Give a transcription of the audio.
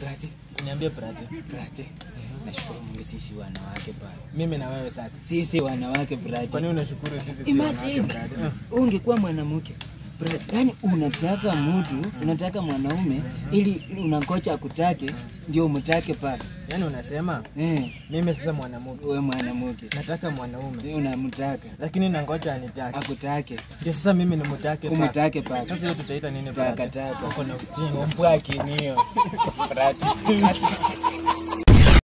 Brate, Niambie brate. Nashukuru Mungu sisi wanawake pale. Mimi na wewe sasa. Sisi wanawake Kwa nini unashukuru sisi sisi Imagine wanawake ungekuwa mwanamke yani unataka mtu, unataka mwanaume ili unangoja akutake ndio umtake pale. Yani unasema mm. mimi sasa mwanamke wewe mwanamke nataka mwanaume unamtaka lakini nangoja anitake. akutake Ndio sasa mimi nimtake umtake pale. Sasa hiyo tutaita nini Taka taka. Uko na ujinga. Mbwa kinio. Brate.